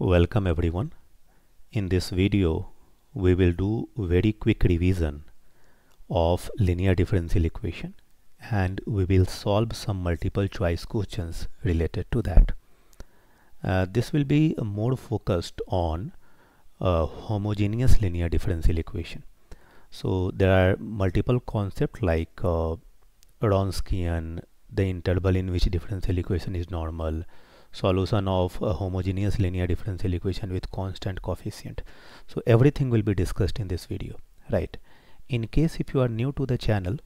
Welcome everyone. In this video we will do very quick revision of linear differential equation and we will solve some multiple choice questions related to that. Uh, this will be more focused on a homogeneous linear differential equation. So there are multiple concepts like uh, Wronskian, the interval in which differential equation is normal, solution of a homogeneous linear differential equation with constant coefficient. So everything will be discussed in this video, right? In case if you are new to the channel,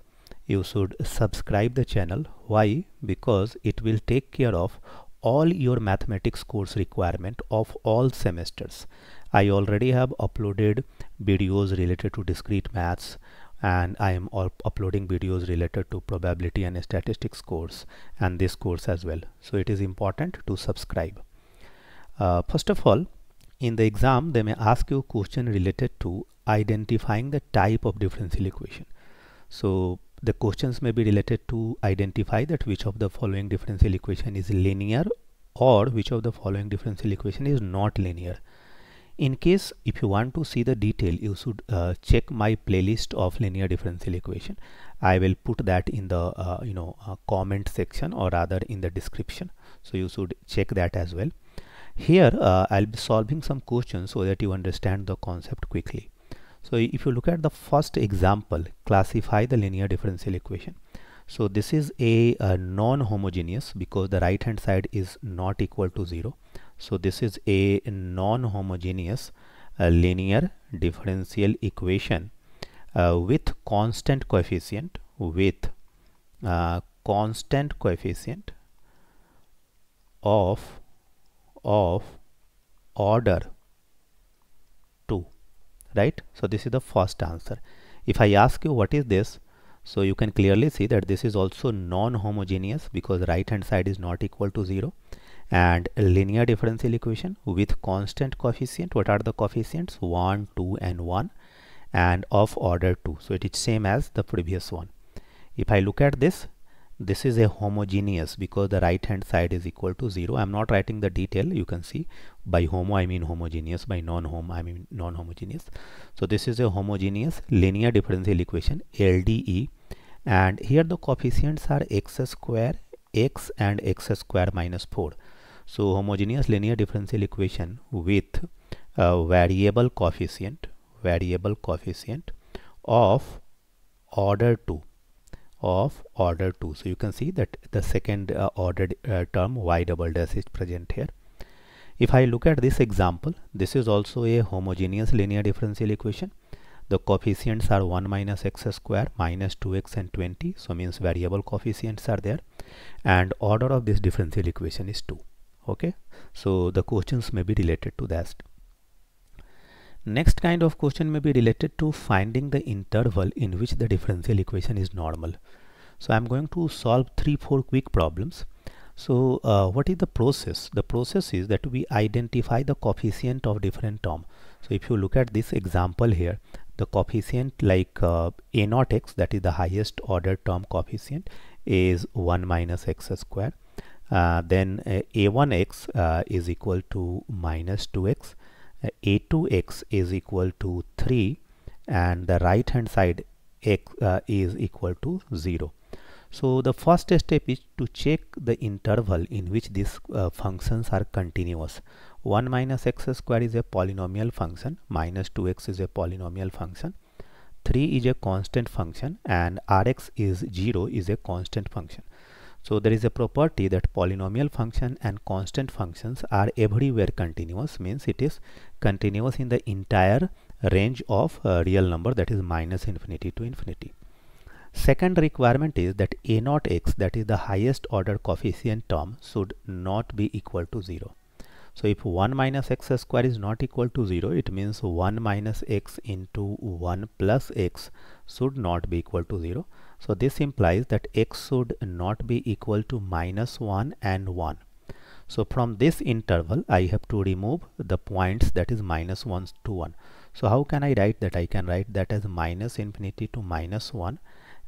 you should subscribe the channel. Why? Because it will take care of all your mathematics course requirement of all semesters. I already have uploaded videos related to discrete maths, and I am uploading videos related to probability and statistics course and this course as well. So it is important to subscribe. Uh, first of all, in the exam, they may ask you question related to identifying the type of differential equation. So the questions may be related to identify that which of the following differential equation is linear or which of the following differential equation is not linear in case if you want to see the detail you should uh, check my playlist of linear differential equation. I will put that in the uh, you know uh, comment section or rather in the description. So you should check that as well. Here uh, i'll be solving some questions so that you understand the concept quickly. So if you look at the first example classify the linear differential equation. So this is a, a non-homogeneous because the right hand side is not equal to 0 so this is a non-homogeneous uh, linear differential equation uh, with constant coefficient with uh, constant coefficient of of order 2 right? So this is the first answer. If I ask you what is this so you can clearly see that this is also non-homogeneous because right hand side is not equal to 0 and linear differential equation with constant coefficient. What are the coefficients? 1 2 and 1 and of order 2 so it is same as the previous one. If I look at this this is a homogeneous because the right hand side is equal to 0 I'm not writing the detail you can see. By homo I mean homogeneous. By non-homo I mean non-homogeneous. So this is a homogeneous linear differential equation LDE and here the coefficients are x square x and x square minus 4 so homogeneous linear differential equation with a variable coefficient variable coefficient of order 2 of order 2 so you can see that the second uh, ordered uh, term y double dash is present here. If I look at this example this is also a homogeneous linear differential equation. The coefficients are 1 minus x square minus 2x and 20 so means variable coefficients are there. And order of this differential equation is 2 okay? So the questions may be related to that. Next kind of question may be related to finding the interval in which the differential equation is normal. So i'm going to solve three four quick problems. So uh, what is the process? The process is that we identify the coefficient of different term. So if you look at this example here the coefficient like uh, a naught x that is the highest order term coefficient is 1 minus x square then uh, a1x uh, is equal to minus 2x a2x is equal to 3 and the right hand side x is equal to 0 so the first step is to check the interval in which these uh, functions are continuous. 1 minus x square is a polynomial function, minus 2x is a polynomial function, 3 is a constant function. And rx is 0 is a constant function. So there is a property that polynomial function and constant functions are everywhere continuous means it is continuous in the entire range of uh, real number that is minus infinity to infinity. Second requirement is that a naught x that is the highest order coefficient term should not be equal to 0. So if 1 minus x square is not equal to 0 it means 1 minus x into 1 plus x should not be equal to 0. So this implies that x should not be equal to minus 1 and 1. So from this interval I have to remove the points that is minus 1 to 1. So how can I write that? I can write that as minus infinity to minus 1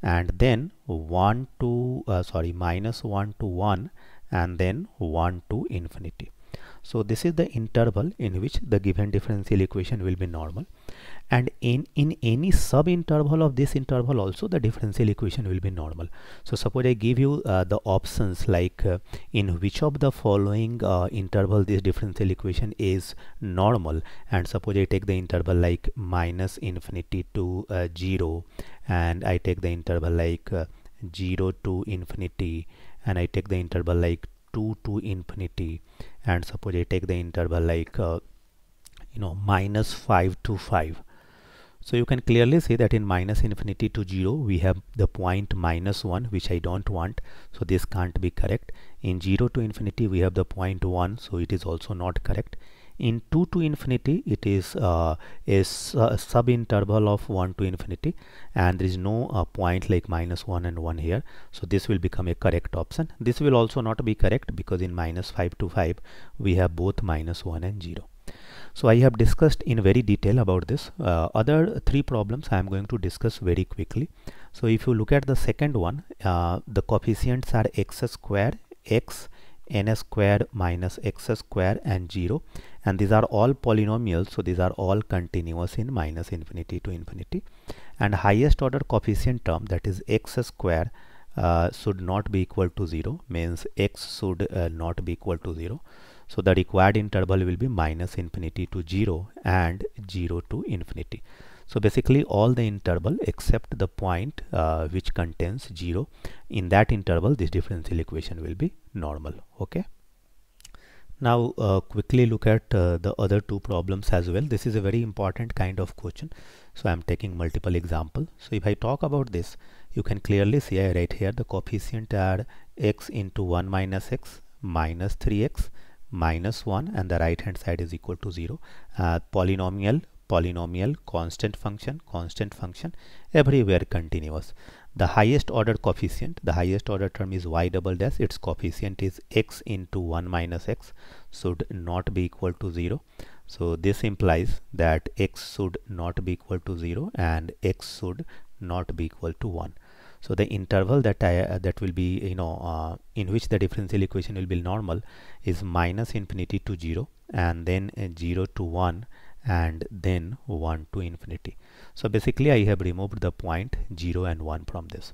and then 1 to uh, sorry minus 1 to 1 and then 1 to infinity. so this is the interval in which the given differential equation will be normal and in in any sub interval of this interval also the differential equation will be normal. So suppose i give you uh, the options like uh, in which of the following uh, interval this differential equation is normal. And suppose i take the interval like minus infinity to uh, 0 and i take the interval like uh, 0 to infinity. And i take the interval like 2 to infinity. And suppose i take the interval like uh, you know minus 5 to 5 so you can clearly see that in minus infinity to 0 we have the point minus 1 which I don't want so this can't be correct. In 0 to infinity we have the point 1 so it is also not correct. In 2 to infinity it is uh, a, sub interval of 1 to infinity and there is no uh, point like minus 1 and 1 here so this will become a correct option. This will also not be correct because in minus 5 to 5 we have both minus 1 and 0. So I have discussed in very detail about this. Uh, other three problems I am going to discuss very quickly. So if you look at the second one, uh, the coefficients are x square, x, n squared minus x squared and 0 and these are all polynomials so these are all continuous in minus infinity to infinity and highest order coefficient term that is x squared uh, should not be equal to 0 means x should uh, not be equal to 0 so the required interval will be minus infinity to 0 and 0 to infinity. So basically all the interval except the point uh, which contains 0 in that interval this differential equation will be normal. Okay? Now uh, quickly look at uh, the other two problems as well. This is a very important kind of question. So I'm taking multiple example. So if I talk about this you can clearly see I write here the coefficient are x into 1 minus x minus 3x minus 1 and the right hand side is equal to 0 uh, polynomial polynomial constant function constant function everywhere continuous. The highest order coefficient the highest order term is y double dash. Its coefficient is x into 1 minus x should not be equal to 0 so this implies that x should not be equal to 0 and x should not be equal to 1 so the interval that I uh, that will be you know uh, in which the differential equation will be normal is minus infinity to 0 and then uh, 0 to 1 and then 1 to infinity. So basically I have removed the point 0 and 1 from this.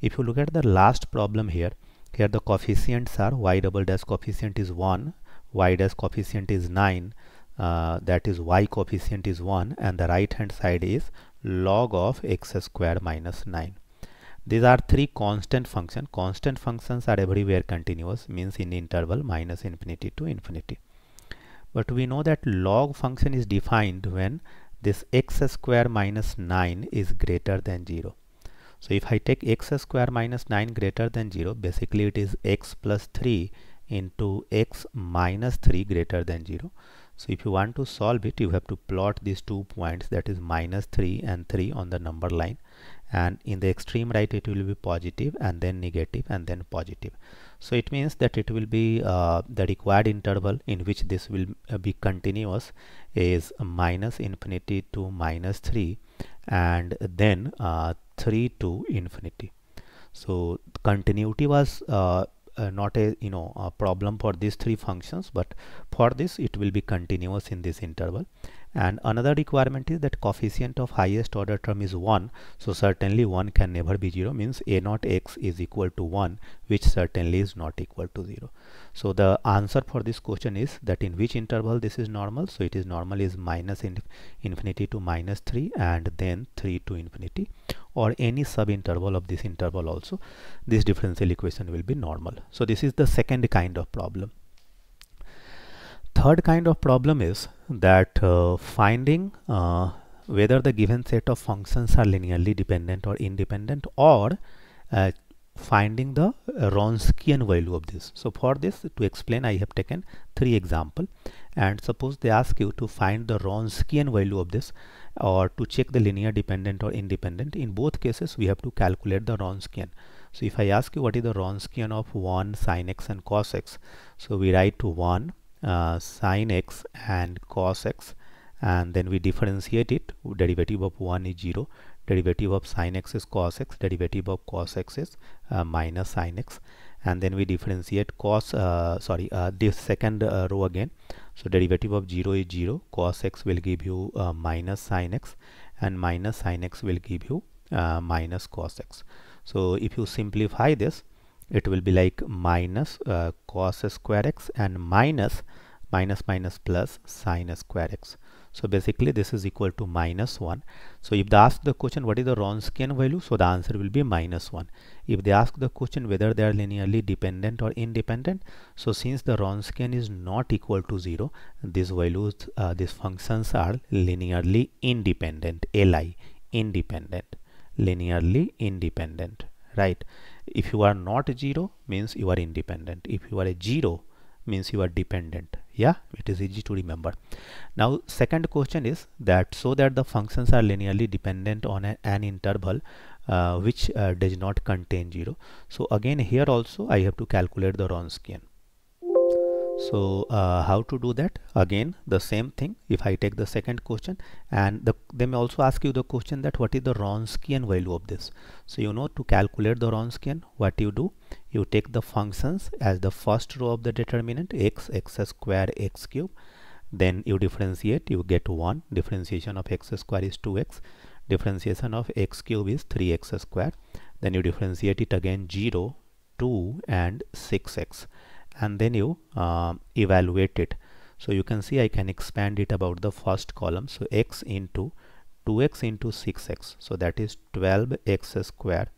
If you look at the last problem here, here the coefficients are y double dash coefficient is 1, y dash coefficient is 9, uh, that is y coefficient is 1 and the right hand side is log of x square minus 9. These are three constant functions. Constant functions are everywhere continuous, means in interval minus infinity to infinity. But we know that log function is defined when this x square minus 9 is greater than 0. So if I take x square minus 9 greater than 0, basically it is x plus 3 into x minus 3 greater than 0. So if you want to solve it, you have to plot these two points that is minus 3 and 3 on the number line and in the extreme right it will be positive and then negative and then positive. So it means that it will be uh, the required interval in which this will uh, be continuous is minus infinity to minus 3 and then uh, 3 to infinity. So continuity was uh, uh, not a you know a problem for these three functions but for this it will be continuous in this interval and another requirement is that coefficient of highest order term is 1 so certainly 1 can never be 0 means a naught x is equal to 1 which certainly is not equal to 0 so the answer for this question is that in which interval this is normal? So it is normal is minus in infinity to minus 3 and then 3 to infinity or any sub interval of this interval also. This differential equation will be normal. So this is the second kind of problem third kind of problem is that uh, finding uh, whether the given set of functions are linearly dependent or independent or uh, finding the Wronskian value of this. So for this to explain I have taken three example and suppose they ask you to find the Wronskian value of this or to check the linear dependent or independent in both cases we have to calculate the Wronskian. So if I ask you what is the Wronskian of 1 sine x and cos x so we write to 1 uh, sine x and cos x and then we differentiate it. Derivative of 1 is 0 derivative of sine x is cos x. Derivative of cos x is uh, minus sine x. And then we differentiate cos uh, sorry uh, this second uh, row again. So derivative of 0 is 0 cos x will give you uh, minus sine x. And minus sine x will give you uh, minus cos x. So if you simplify this it will be like minus uh, cos square x and minus minus minus plus sine square x so basically this is equal to minus 1. So if they ask the question what is the Wronskian value, so the answer will be minus 1. If they ask the question whether they are linearly dependent or independent, so since the Wronskian is not equal to 0, these values, uh, these functions are linearly independent, Li, independent, linearly independent, right? If you are not 0 means you are independent. If you are a 0 means you are dependent. Yeah it is easy to remember. Now second question is that so that the functions are linearly dependent on a, an interval uh, which uh, does not contain 0 so again here also I have to calculate the Wronskian so uh, how to do that? Again the same thing. If I take the second question and the, they may also ask you the question that what is the Wronskian value of this? So you know to calculate the Wronskian what you do? You take the functions as the first row of the determinant x x square x cube. Then you differentiate. You get 1 differentiation of x square is 2x differentiation of x cube is 3x square. Then you differentiate it again 0 2 and 6x and then you uh, evaluate it. So you can see I can expand it about the first column. So x into 2x into 6x so that is 12x square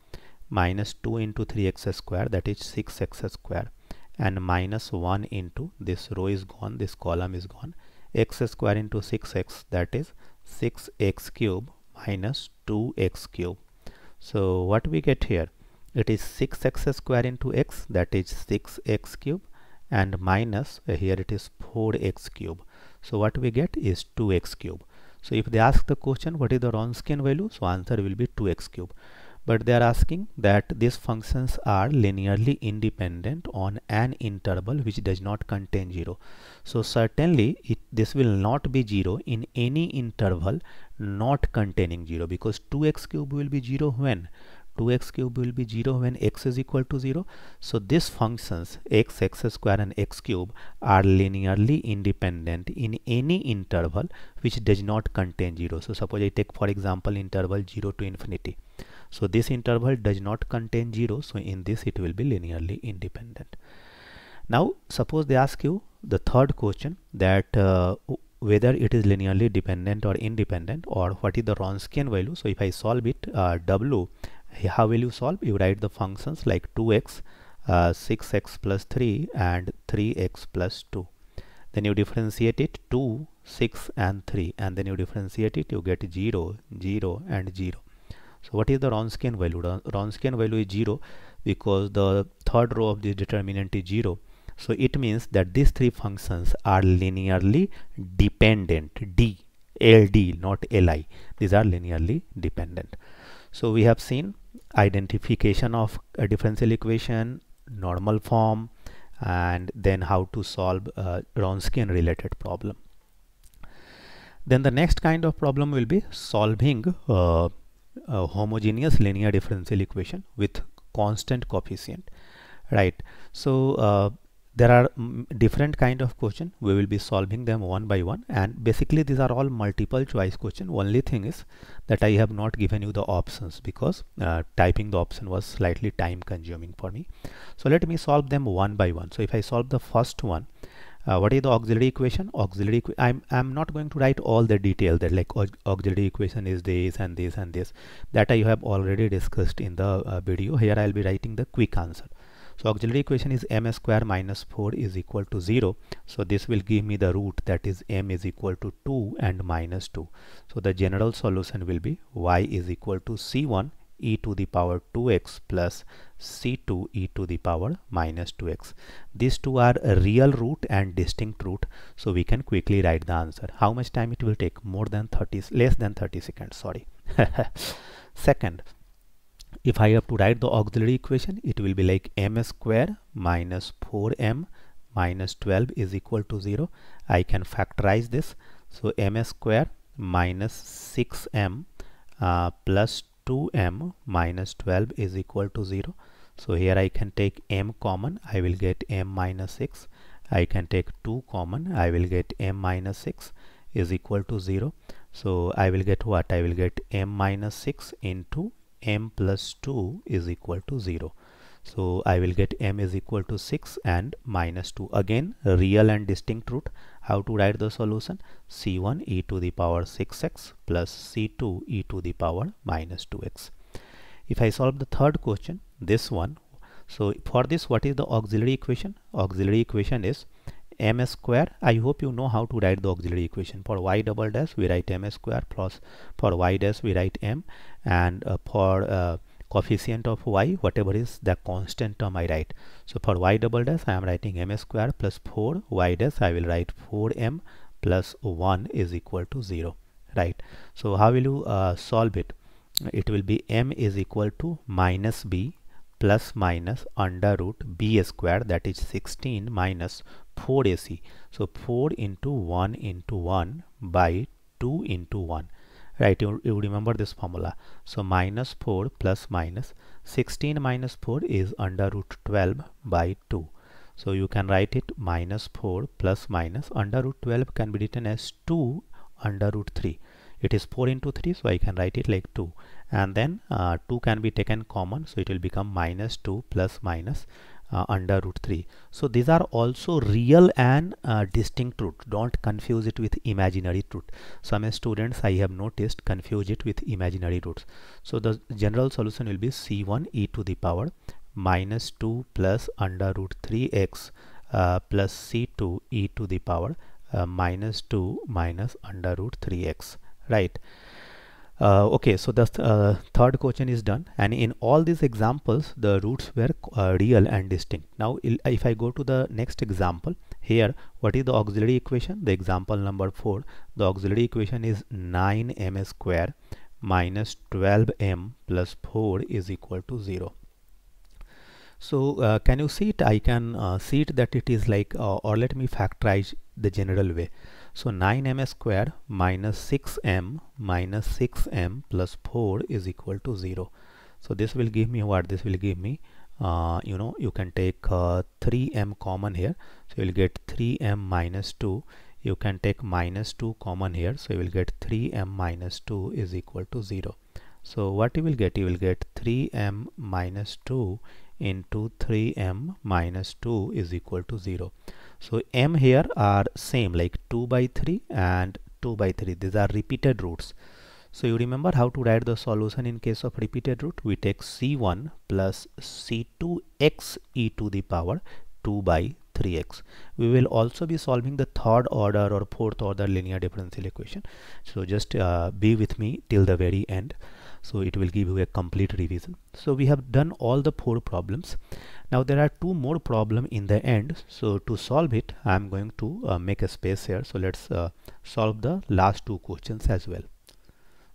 minus 2 into 3x square. That is 6x square. And minus 1 into this row is gone this column is gone. x square into 6x that is 6x cube minus 2x cube. So what we get here it is 6x square into x that is 6x cube and minus uh, here it is 4x cube. So what we get is 2x cube. So if they ask the question what is the Wronskian value? So answer will be 2x cube. But they are asking that these functions are linearly independent on an interval which does not contain 0 so certainly it, this will not be 0 in any interval not containing 0 because 2x cube will be 0 when 2x cube will be 0 when x is equal to 0 so these functions x x square and x cube are linearly independent in any interval which does not contain 0 so suppose I take for example interval 0 to infinity. So this interval does not contain 0 so in this it will be linearly independent. Now suppose they ask you the third question that uh, whether it is linearly dependent or independent or what is the Wronskian value. So if I solve it uh, W how will you solve you write the functions like 2x uh, 6x plus 3 and 3x plus 2 then you differentiate it 2 6 and 3 and then you differentiate it you get 0 0 and 0 so what is the Wronskian value? Wronskian value is 0 because the third row of the determinant is 0. So it means that these three functions are linearly dependent. D, LD, not LI. These are linearly dependent. So we have seen identification of a differential equation, normal form, and then how to solve a Wronskian related problem. Then the next kind of problem will be solving uh, a homogeneous linear differential equation with constant coefficient right so uh, there are different kind of question. We will be solving them one by one. And basically these are all multiple choice question. Only thing is that I have not given you the options because uh, typing the option was slightly time consuming for me. So let me solve them one by one. So if I solve the first one uh, what is the auxiliary equation? Auxiliary I'm, I'm not going to write all the detail that like auxiliary equation is this and this and this. That I have already discussed in the uh, video. Here I'll be writing the quick answer so auxiliary equation is m square minus 4 is equal to 0 so this will give me the root that is m is equal to 2 and minus 2 so the general solution will be y is equal to c1 e to the power 2x plus c2 e to the power minus 2x. These two are real root and distinct root so we can quickly write the answer. How much time it will take? More than 30, less than 30 seconds, sorry. Second, if I have to write the auxiliary equation, it will be like m square minus 4m minus 12 is equal to 0. I can factorize this. So m square minus 6m uh, plus 2m minus 12 is equal to 0 so here I can take m common I will get m minus 6 I can take 2 common I will get m minus 6 is equal to 0 so I will get what I will get m minus 6 into m plus 2 is equal to 0 so I will get m is equal to 6 and minus 2 again real and distinct root. How to write the solution? C1 e to the power 6x plus c2 e to the power minus 2x if I solve the third question this one. So for this what is the auxiliary equation? Auxiliary equation is m square. I hope you know how to write the auxiliary equation. For y double dash we write m square plus for y dash we write m. And uh, for uh, coefficient of y whatever is the constant term I write. So for y double dash I am writing m square plus 4 y dash I will write 4m plus 1 is equal to 0 right? So how will you uh, solve it? It will be m is equal to minus b plus minus under root b square that is 16 minus 4ac so 4 into 1 into 1 by 2 into 1 right you, you remember this formula. So minus 4 plus minus 16 minus 4 is under root 12 by 2 so you can write it minus 4 plus minus under root 12 can be written as 2 under root 3 it is 4 into 3 so I can write it like 2 and then uh, 2 can be taken common so it will become minus 2 plus minus uh, under root 3 so these are also real and uh, distinct root don't confuse it with imaginary root some students I have noticed confuse it with imaginary roots so the general solution will be c1 e to the power minus 2 plus under root 3x uh, plus c2 e to the power uh, minus 2 minus under root 3x right uh, okay so the uh, third question is done. And in all these examples the roots were uh, real and distinct. Now if I go to the next example here what is the auxiliary equation? The example number 4 the auxiliary equation is 9m square minus 12m plus 4 is equal to 0 so uh, can you see it? I can uh, see it that it is like uh, or let me factorize the general way so 9m square minus 6m minus 6m plus 4 is equal to 0. So this will give me what? This will give me, uh, you know, you can take uh, 3m common here. So you will get 3m minus 2. You can take minus 2 common here. So you will get 3m minus 2 is equal to 0. So what you will get? You will get 3m minus 2 into 3m minus 2 is equal to 0 so m here are same like 2 by 3 and 2 by 3 these are repeated roots. So you remember how to write the solution in case of repeated root? We take c1 plus c2x e to the power 2 by 3x we will also be solving the third order or fourth order linear differential equation. So just uh, be with me till the very end so it will give you a complete revision. So we have done all the four problems. Now there are two more problem in the end. So to solve it I'm going to uh, make a space here. So let's uh, solve the last two questions as well.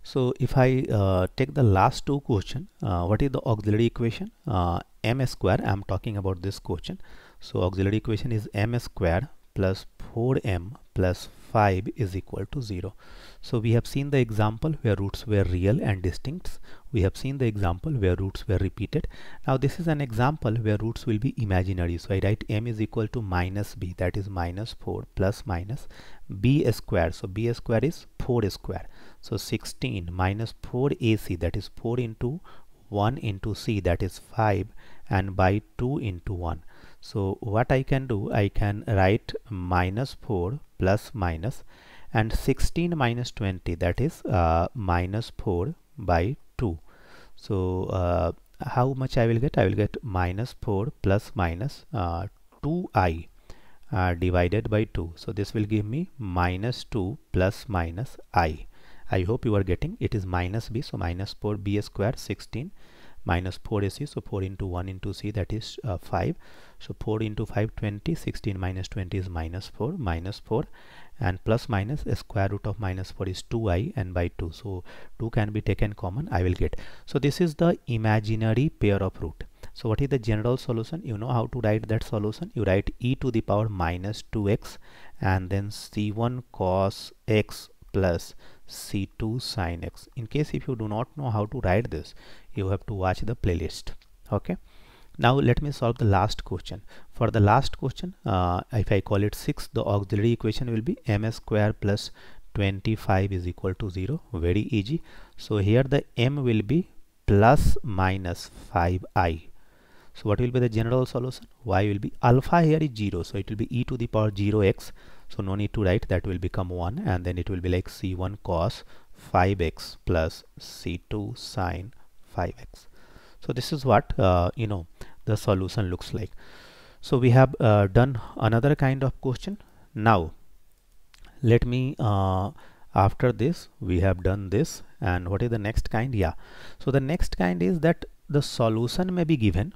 So if I uh, take the last two question uh, what is the auxiliary equation? Uh, m square I'm talking about this question. So auxiliary equation is m square plus 4m plus 5 is equal to 0 so we have seen the example where roots were real and distinct. We have seen the example where roots were repeated. Now this is an example where roots will be imaginary. So I write m is equal to minus b that is minus 4 plus minus b square. So b square is 4 square. So 16 minus 4 ac that is 4 into 1 into c that is 5 and by 2 into 1. So what I can do I can write minus 4 plus minus and 16 minus 20 that is uh, minus 4 by 2 so uh, how much I will get? I will get minus 4 plus minus, uh, 2i uh, divided by 2 so this will give me minus 2 plus minus i. I hope you are getting. It is minus b so minus 4 b square 16 minus 4 ac so 4 into 1 into c that is uh, 5 so 4 into 5 20 16 minus 20 is minus 4 minus 4 and plus minus square root of minus 4 is 2i and by 2 so 2 can be taken common I will get. So this is the imaginary pair of root. So what is the general solution? You know how to write that solution? You write e to the power minus 2x and then c1 cos x plus c2 sin x. In case if you do not know how to write this you have to watch the playlist. Okay? Now let me solve the last question. For the last question uh, if I call it 6 the auxiliary equation will be m square plus 25 is equal to 0 very easy. So here the m will be plus minus 5i so what will be the general solution? Y will be alpha here is 0 so it will be e to the power 0x so no need to write that will become 1 and then it will be like c1 cos 5x plus c2 sine 5x so this is what uh, you know the solution looks like. So we have uh, done another kind of question. Now let me uh, after this we have done this and what is the next kind? Yeah. So the next kind is that the solution may be given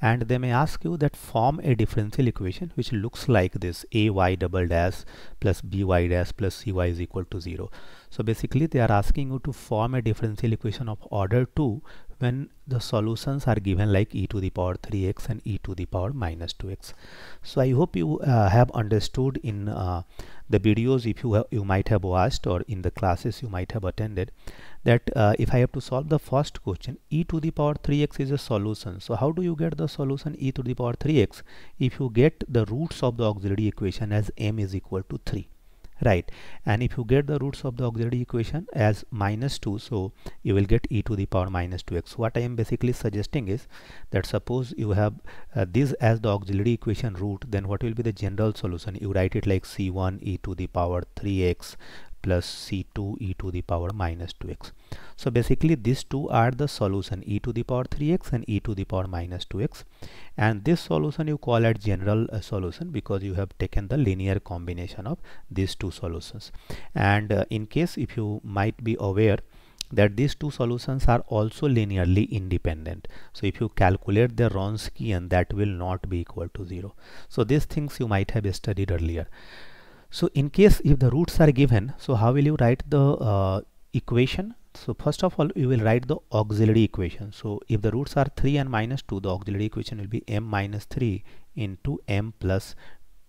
and they may ask you that form a differential equation which looks like this a y double dash plus b y dash plus c y is equal to 0 so basically they are asking you to form a differential equation of order 2 when the solutions are given like e to the power 3x and e to the power minus 2x so i hope you uh, have understood in uh, the videos if you you might have watched or in the classes you might have attended that uh, if I have to solve the first question e to the power 3x is a solution. So how do you get the solution e to the power 3x if you get the roots of the auxiliary equation as m is equal to 3 right? And if you get the roots of the auxiliary equation as minus 2 so you will get e to the power minus 2x what I am basically suggesting is that suppose you have uh, this as the auxiliary equation root then what will be the general solution? You write it like c1 e to the power 3x plus c2 e to the power minus 2x so basically these two are the solution e to the power 3x and e to the power minus 2x and this solution you call it general uh, solution because you have taken the linear combination of these two solutions. And uh, in case if you might be aware that these two solutions are also linearly independent. So if you calculate the Wronskian that will not be equal to 0 so these things you might have studied earlier so in case if the roots are given so how will you write the uh, equation? So first of all you will write the auxiliary equation. So if the roots are 3 and minus 2 the auxiliary equation will be m minus 3 into m plus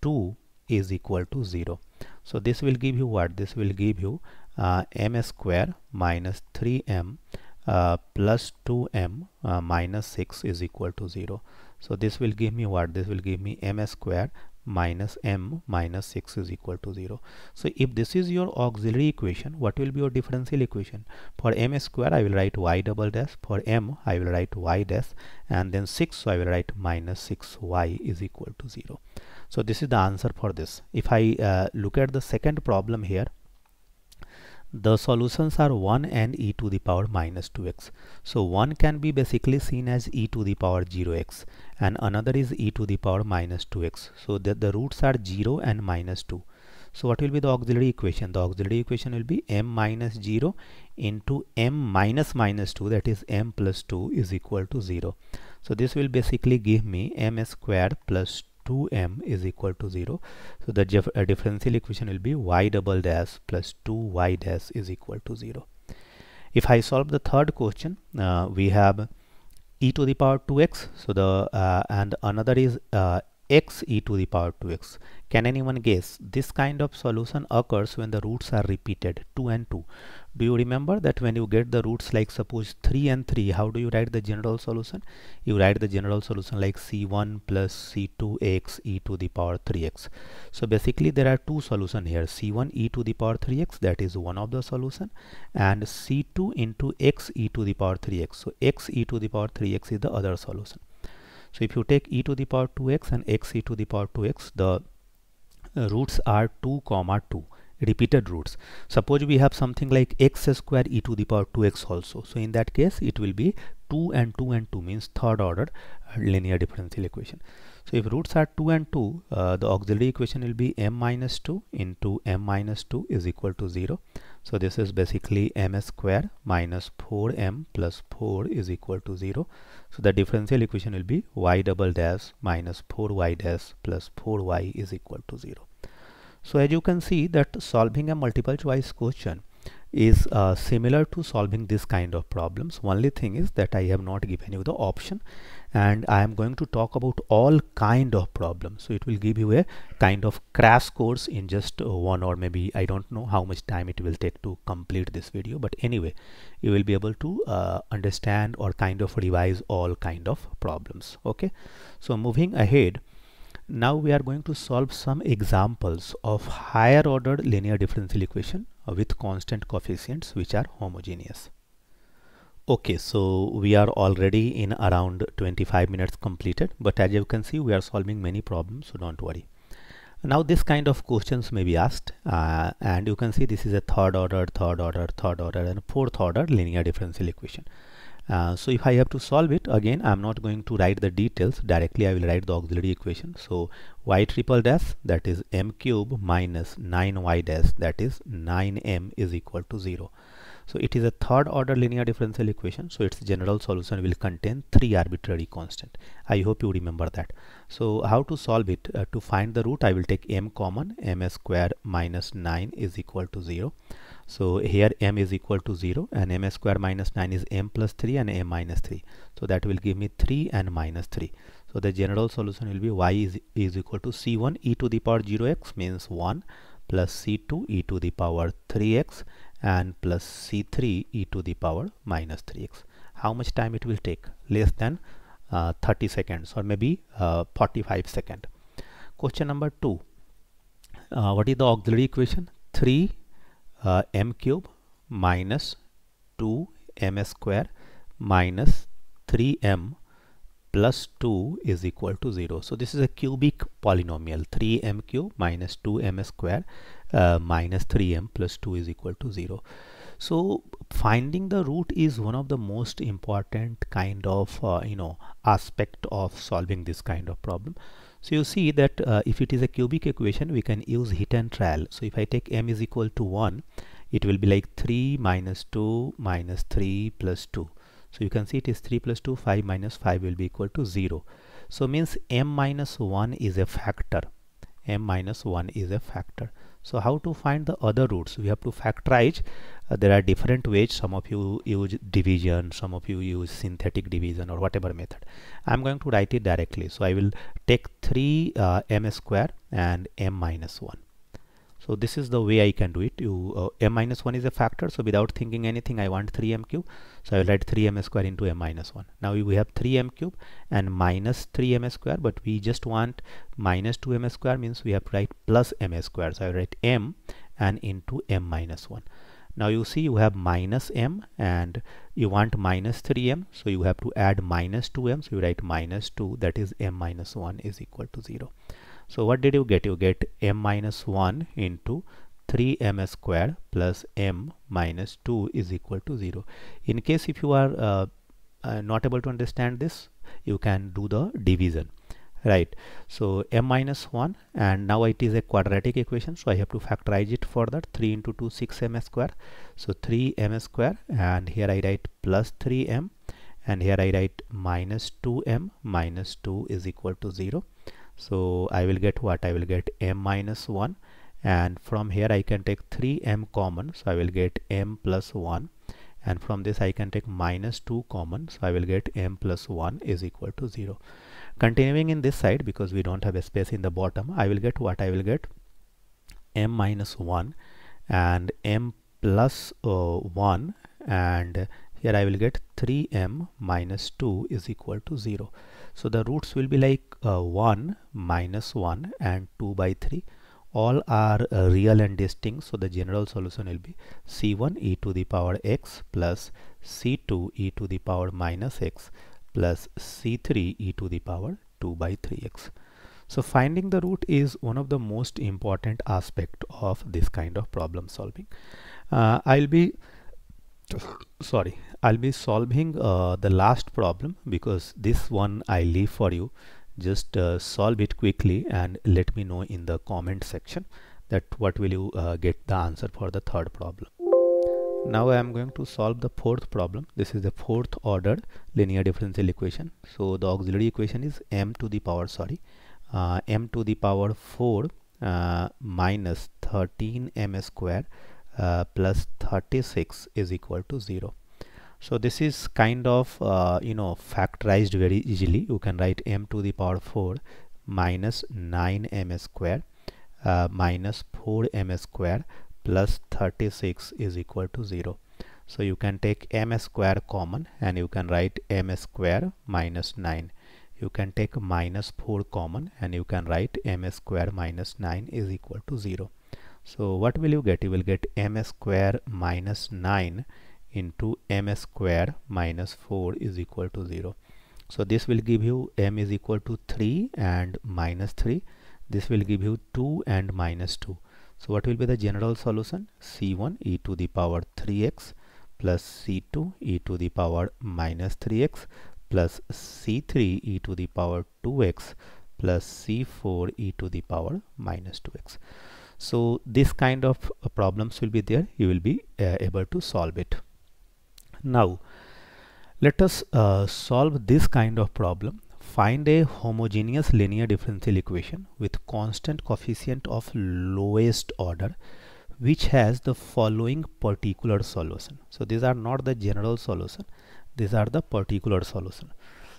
2 is equal to 0 so this will give you what? This will give you uh, m square minus 3m uh, plus 2m uh, minus 6 is equal to 0 so this will give me what? This will give me m square minus m minus 6 is equal to 0 so if this is your auxiliary equation what will be your differential equation? For m square i will write y double dash. For m i will write y dash. And then 6 so i will write minus 6y is equal to 0 so this is the answer for this. If i uh, look at the second problem here the solutions are 1 and e to the power minus 2x. So 1 can be basically seen as e to the power 0x and another is e to the power minus 2x. So that the roots are 0 and minus 2. So what will be the auxiliary equation? The auxiliary equation will be m minus 0 into m minus minus 2 that is m plus 2 is equal to 0. So this will basically give me m squared plus 2m is equal to 0 so the uh, differential equation will be y double dash plus 2y dash is equal to 0 if I solve the third question uh, we have e to the power 2x so the uh, and another is uh, x e to the power 2x can anyone guess? This kind of solution occurs when the roots are repeated 2 and 2 do you remember that when you get the roots like suppose 3 and 3 how do you write the general solution? You write the general solution like c1 plus c2x e to the power 3x so basically there are two solutions here c1 e to the power 3x that is one of the solution and c2 into x e to the power 3x so x e to the power 3x is the other solution so if you take e to the power 2x and x e to the power 2x the uh, roots are 2 comma 2 repeated roots. Suppose we have something like x square e to the power 2x also. So in that case it will be 2 and 2 and 2 means third order linear differential equation. So if roots are 2 and 2 uh, the auxiliary equation will be m minus 2 into m minus 2 is equal to 0 so this is basically m square minus 4m plus 4 is equal to 0 so the differential equation will be y double dash minus 4y dash plus 4y is equal to 0 so as you can see that solving a multiple choice question is uh, similar to solving this kind of problems. Only thing is that I have not given you the option and I am going to talk about all kind of problems. So it will give you a kind of crash course in just uh, one or maybe I don't know how much time it will take to complete this video but anyway you will be able to uh, understand or kind of revise all kind of problems. Okay? So moving ahead now we are going to solve some examples of higher ordered linear differential equation with constant coefficients which are homogeneous. Okay, so we are already in around 25 minutes completed, but as you can see, we are solving many problems, so don't worry. Now this kind of questions may be asked uh, and you can see this is a third order, third order, third order and fourth order linear differential equation. Uh, so if I have to solve it again I'm not going to write the details directly I will write the auxiliary equation so y triple dash that is m cube minus 9y dash that is 9m is equal to 0 so it is a third order linear differential equation. So its general solution will contain three arbitrary constant. I hope you remember that. So how to solve it? Uh, to find the root I will take m common m square minus 9 is equal to 0 so here m is equal to 0 and m square minus 9 is m plus 3 and m minus 3. So that will give me 3 and minus 3. So the general solution will be y is, is equal to c1 e to the power 0x means 1 plus c2 e to the power 3x and plus c3 e to the power minus 3x. How much time it will take? Less than uh, 30 seconds or maybe uh, 45 seconds. Question number 2. Uh, what is the auxiliary equation? 3 uh, m cube minus 2 m square minus 3m plus 2 is equal to 0. So this is a cubic polynomial 3m cube minus 2m square uh, minus 3m plus 2 is equal to 0. So finding the root is one of the most important kind of uh, you know aspect of solving this kind of problem. So you see that uh, if it is a cubic equation, we can use hit and trial. So if I take m is equal to 1, it will be like 3 minus 2 minus 3 plus 2. So you can see it is 3 plus 2, 5 minus 5 will be equal to 0. So means m minus 1 is a factor. m minus 1 is a factor. So how to find the other roots? We have to factorize. Uh, there are different ways. Some of you use division, some of you use synthetic division or whatever method. I'm going to write it directly. So I will take 3 uh, m square and m minus 1. So this is the way I can do it. You uh, m minus 1 is a factor. So without thinking anything, I want 3m cube. So I will write 3m square into m minus 1. Now we have 3m cube and minus 3m square, but we just want minus 2m square means we have to write plus m square. So I write m and into m minus 1. Now you see you have minus m and you want minus 3m. So you have to add minus 2m. So you write minus 2 that is m minus 1 is equal to 0. So what did you get? You get m minus 1 into 3m square plus m minus 2 is equal to 0. In case if you are uh, uh, not able to understand this, you can do the division right so m minus 1 and now it is a quadratic equation so I have to factorize it for that 3 into 2 6 m square so 3 m square and here I write plus 3m and here I write minus 2m minus 2 is equal to 0 so I will get what? I will get m minus 1 and from here I can take 3m common. So I will get m plus 1 and from this I can take minus 2 common. So I will get m plus 1 is equal to 0 continuing in this side because we don't have a space in the bottom I will get what? I will get m minus 1 and m plus, uh, 1 and here I will get 3m minus 2 is equal to 0 so the roots will be like uh, 1 minus 1 and 2 by 3 all are uh, real and distinct. So the general solution will be c1 e to the power x plus c2 e to the power minus x plus c3 e to the power 2 by 3x so finding the root is one of the most important aspect of this kind of problem solving. Uh, I'll be sorry I'll be solving uh, the last problem because this one I leave for you. Just uh, solve it quickly and let me know in the comment section that what will you uh, get the answer for the third problem. Now I am going to solve the fourth problem. This is the fourth order linear differential equation. So the auxiliary equation is m to the power sorry uh, m to the power 4 uh, minus 13 m square uh, plus 36 is equal to 0 so this is kind of uh, you know factorized very easily. You can write m to the power 4 minus 9m square uh, minus 4m square plus 36 is equal to 0 so you can take m square common and you can write m square minus 9 you can take minus 4 common and you can write m square minus 9 is equal to 0 so what will you get? You will get m square minus 9 into m square minus 4 is equal to 0 so this will give you m is equal to 3 and minus 3 this will give you 2 and minus 2 so what will be the general solution? C1 e to the power 3x plus c2 e to the power minus 3x plus c3 e to the power 2x plus c4 e to the power minus 2x so this kind of uh, problems will be there. You will be uh, able to solve it. Now let us uh, solve this kind of problem. Find a homogeneous linear differential equation with constant coefficient of lowest order which has the following particular solution. So these are not the general solution. These are the particular solution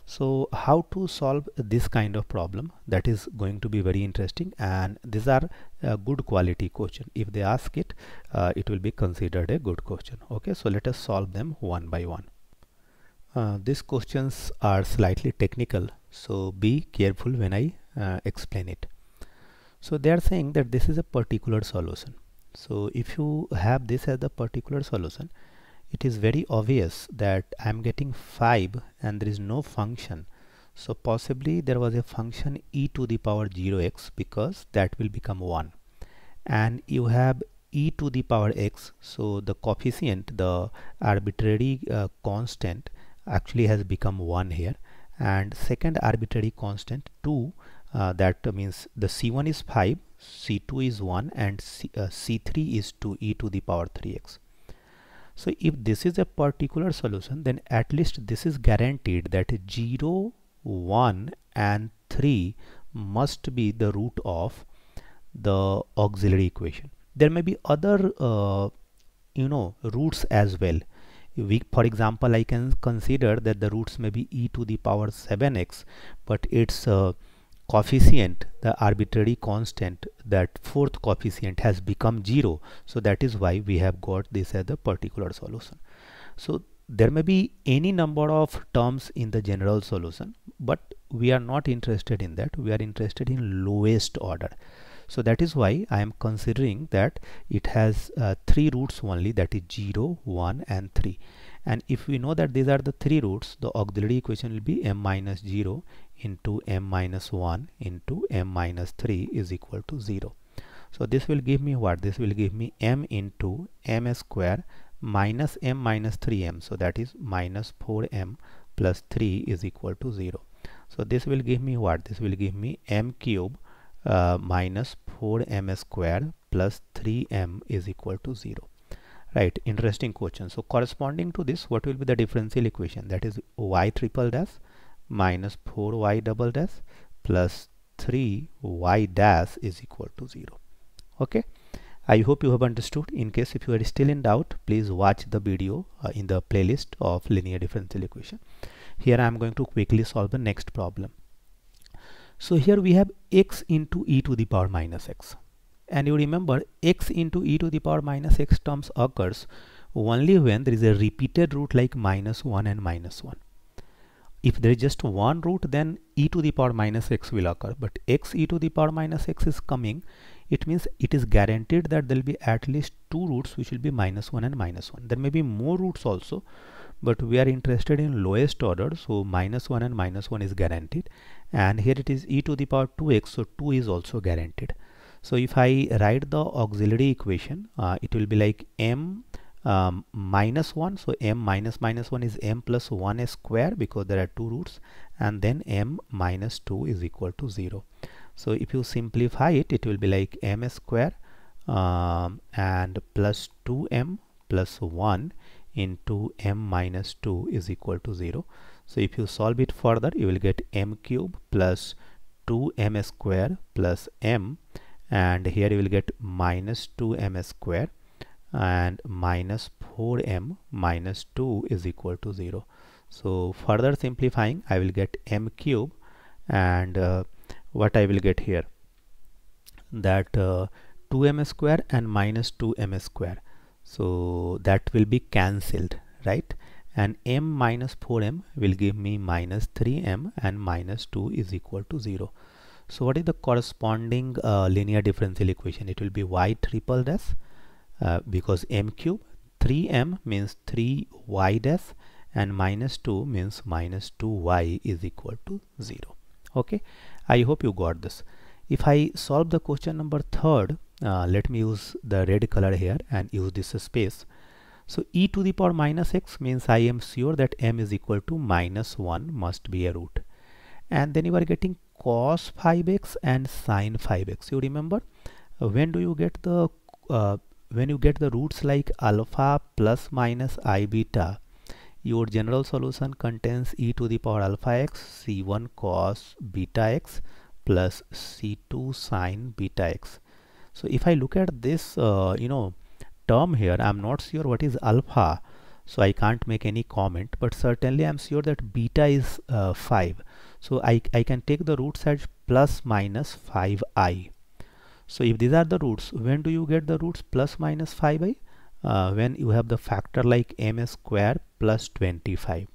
so how to solve this kind of problem? That is going to be very interesting and these are a good quality question. If they ask it uh, it will be considered a good question. Okay so let us solve them one by one. Uh, these questions are slightly technical so be careful when I uh, explain it. So they are saying that this is a particular solution. So if you have this as the particular solution it is very obvious that I am getting 5 and there is no function. So possibly there was a function e to the power 0x because that will become 1 and you have e to the power x. So the coefficient the arbitrary uh, constant actually has become 1 here. And second arbitrary constant 2 uh, that means the c1 is 5 c2 is 1 and C, uh, c3 is 2 e to the power 3x so if this is a particular solution then at least this is guaranteed that 0, 1 and 3 must be the root of the auxiliary equation. There may be other uh, you know roots as well. We, for example, I can consider that the roots may be e to the power 7x but its uh, coefficient the arbitrary constant that fourth coefficient has become zero. So that is why we have got this as the particular solution. So there may be any number of terms in the general solution but we are not interested in that. We are interested in lowest order. So that is why I am considering that it has uh, three roots only that is 0 1 and 3 and if we know that these are the three roots the auxiliary equation will be m minus 0 into m minus 1 into m minus 3 is equal to 0 so this will give me what? This will give me m into m square minus m minus 3m so that is minus 4m plus 3 is equal to 0 so this will give me what? This will give me m cube uh, minus 4m square plus 3m is equal to 0 right interesting question. So corresponding to this what will be the differential equation? That is y triple dash minus 4y double dash plus 3y dash is equal to 0 okay? I hope you have understood. In case if you are still in doubt please watch the video uh, in the playlist of linear differential equation. Here I am going to quickly solve the next problem. So here we have x into e to the power minus x and you remember x into e to the power minus x terms occurs only when there is a repeated root like minus 1 and minus 1 if there is just one root then e to the power minus x will occur. But x e to the power minus x is coming it means it is guaranteed that there will be at least two roots which will be minus 1 and minus 1 there may be more roots also but we are interested in lowest order so minus 1 and minus 1 is guaranteed. And here it is e to the power 2x so 2 is also guaranteed so if I write the auxiliary equation uh, it will be like m um, minus 1 so m minus minus 1 is m plus 1 square because there are two roots. And then m minus 2 is equal to 0 so if you simplify it it will be like m square um, and plus 2m plus 1 into m minus 2 is equal to 0 so if you solve it further you will get m cube plus 2m square plus m and here you will get minus 2m square and minus 4m minus 2 is equal to 0 so further simplifying I will get m cube and uh, what I will get here? That uh, 2m square and minus 2m square. So that will be cancelled right? And m minus 4m will give me minus 3m and minus 2 is equal to 0 so what is the corresponding uh, linear differential equation? It will be y triple dash uh, because m cube 3m means 3y dash and minus 2 means minus 2y is equal to 0 okay? I hope you got this. If I solve the question number third uh, let me use the red color here and use this space. So e to the power minus x means I am sure that m is equal to minus 1 must be a root. And then you are getting cos 5x and sine 5x you remember? When do you get the uh, when you get the roots like alpha plus minus i beta? Your general solution contains e to the power alpha x c1 cos beta x plus c2 sine beta x. So if I look at this uh, you know term here I'm not sure what is alpha so I can't make any comment but certainly I'm sure that beta is uh, 5 so I, I can take the roots as plus minus 5i so if these are the roots when do you get the roots plus minus 5i uh, when you have the factor like m square plus 25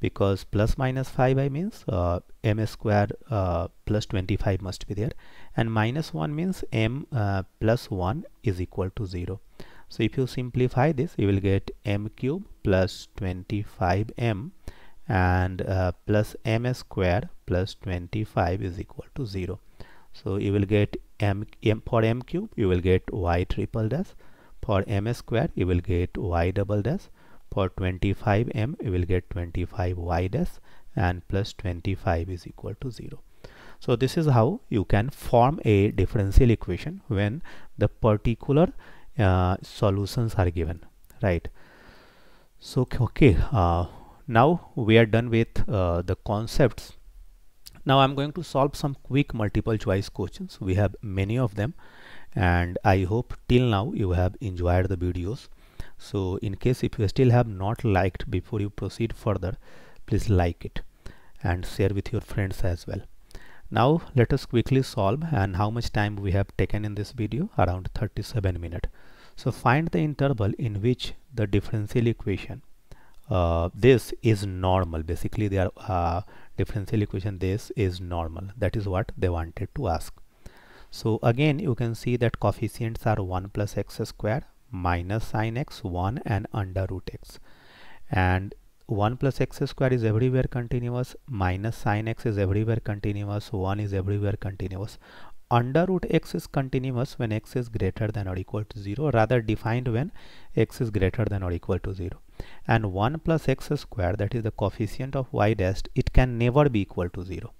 because plus minus 5i means uh, m square uh, plus 25 must be there. And minus 1 means m uh, plus 1 is equal to 0 so if you simplify this you will get m cube plus 25m and uh, plus m square plus 25 is equal to 0 so you will get m, m for m cube you will get y triple dash. For m square you will get y double dash. For 25m you will get 25y dash and plus 25 is equal to 0 so this is how you can form a differential equation when the particular uh, solutions are given right? So okay uh, now we are done with uh, the concepts. Now I'm going to solve some quick multiple choice questions. We have many of them and I hope till now you have enjoyed the videos. So in case if you still have not liked before you proceed further please like it and share with your friends as well. Now let us quickly solve and how much time we have taken in this video? Around 37 minutes. So find the interval in which the differential equation uh, this is normal. Basically their uh, differential equation this is normal. That is what they wanted to ask. So again you can see that coefficients are 1 plus x square minus sine x 1 and under root x. And 1 plus x square is everywhere continuous. Minus sine x is everywhere continuous. 1 is everywhere continuous. Under root x is continuous when x is greater than or equal to 0 rather defined when x is greater than or equal to 0 and 1 plus x square that is the coefficient of y dash it can never be equal to 0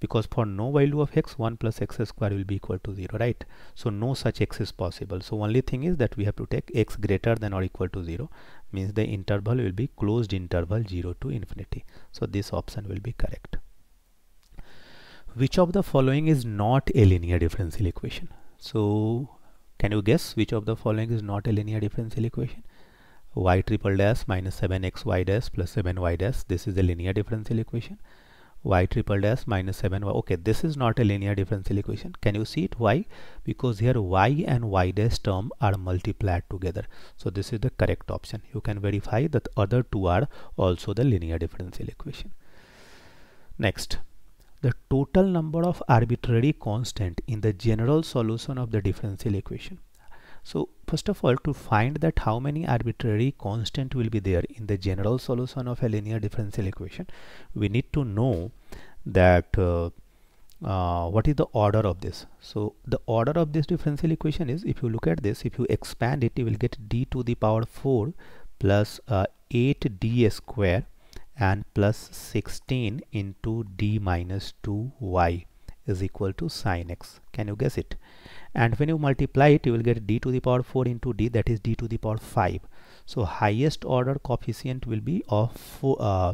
because for no value of x 1 plus x square will be equal to 0 right? So no such x is possible. So only thing is that we have to take x greater than or equal to 0 means the interval will be closed interval 0 to infinity. So this option will be correct. Which of the following is not a linear differential equation? So can you guess which of the following is not a linear differential equation y triple dash minus 7x y dash plus 7y dash. This is a linear differential equation. Y triple dash minus 7y okay this is not a linear differential equation. Can you see it? Why? Because here y and y dash term are multiplied together. So this is the correct option. You can verify that other two are also the linear differential equation. Next the total number of arbitrary constant in the general solution of the differential equation so first of all to find that how many arbitrary constant will be there in the general solution of a linear differential equation we need to know that uh, uh, what is the order of this. So the order of this differential equation is if you look at this if you expand it you will get d to the power 4 plus, uh, 8d square and plus 16 into d minus 2y is equal to sine x. Can you guess it? And when you multiply it you will get d to the power 4 into d that is d to the power 5 so highest order coefficient will be of uh,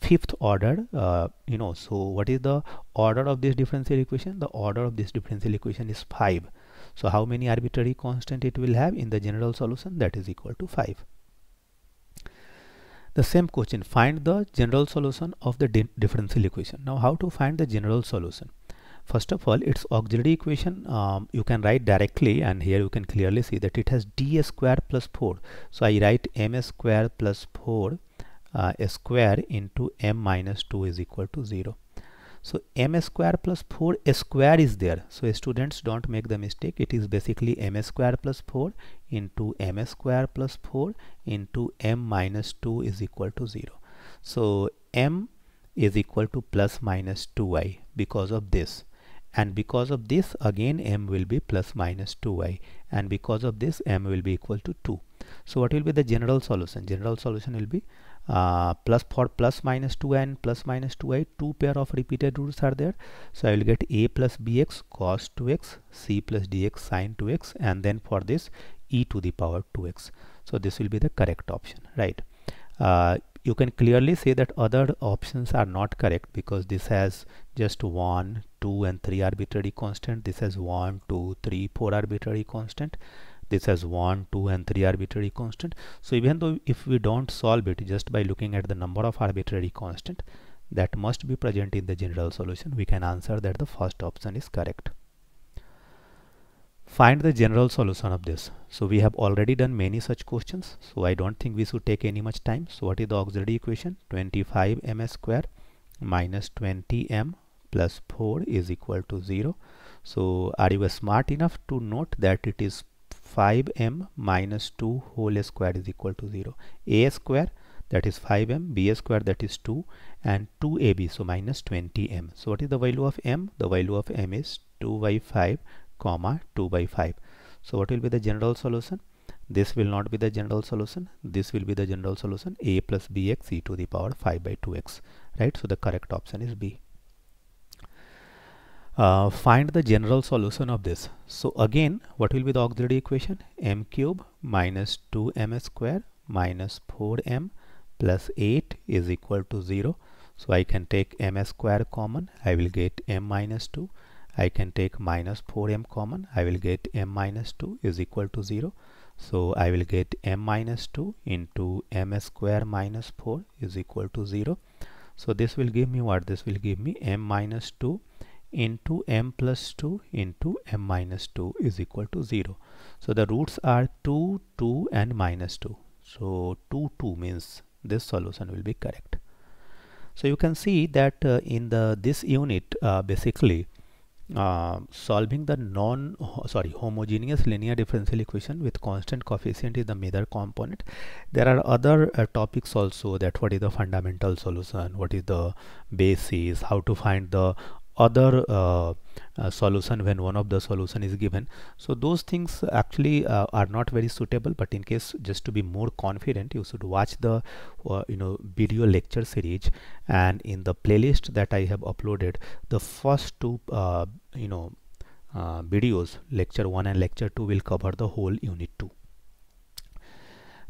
fifth order uh, you know so what is the order of this differential equation? The order of this differential equation is 5 so how many arbitrary constant it will have in the general solution? That is equal to 5 the same question. Find the general solution of the di differential equation. Now how to find the general solution first of all its auxiliary equation um, you can write directly and here you can clearly see that it has d square plus 4 so I write m square plus 4 uh, square into m minus 2 is equal to 0 so m square plus 4 square is there. So students don't make the mistake. It is basically m square plus 4 into m square plus 4 into m minus 2 is equal to 0 so m is equal to plus minus 2i because of this and because of this again m will be plus minus 2i and because of this m will be equal to 2 so what will be the general solution? General solution will be uh, plus for plus minus 2 and plus minus 2i two pair of repeated roots are there. So I will get a plus bx cos 2x c plus dx sin 2x and then for this e to the power 2x so this will be the correct option right? Uh, you can clearly say that other options are not correct because this has just 1 2 and 3 arbitrary constant. This has 1 2 3 4 arbitrary constant. This has 1 2 and 3 arbitrary constant. So even though if we don't solve it just by looking at the number of arbitrary constant that must be present in the general solution we can answer that the first option is correct. Find the general solution of this. So we have already done many such questions. So I don't think we should take any much time. So what is the auxiliary equation? 25 m square minus 20 m plus 4 is equal to 0 so are you smart enough to note that it is 5m minus 2 whole square is equal to 0 a square that is 5m b square that is 2 and 2ab so minus 20m so what is the value of m? The value of m is 2 by 5 comma 2 by 5 so what will be the general solution? This will not be the general solution. This will be the general solution. A plus bx e to the power 5 by 2x right? So the correct option is b uh, find the general solution of this. So again what will be the auxiliary equation? m cube minus 2m square minus 4m plus 8 is equal to 0 so I can take m square common I will get m minus 2 I can take minus 4m common I will get m minus 2 is equal to 0 so I will get m minus 2 into m square minus 4 is equal to 0 so this will give me what? This will give me m minus 2 into m plus 2 into m minus 2 is equal to 0 so the roots are 2 2 and minus 2 so 2 2 means this solution will be correct. So you can see that uh, in the this unit uh, basically uh, solving the non sorry homogeneous linear differential equation with constant coefficient is the major component. There are other uh, topics also that what is the fundamental solution what is the basis how to find the other uh, uh, solution when one of the solution is given so those things actually uh, are not very suitable but in case just to be more confident you should watch the you know video lecture series and in the playlist that I have uploaded the first two you know uh, videos lecture 1 and lecture 2 will cover the whole unit 2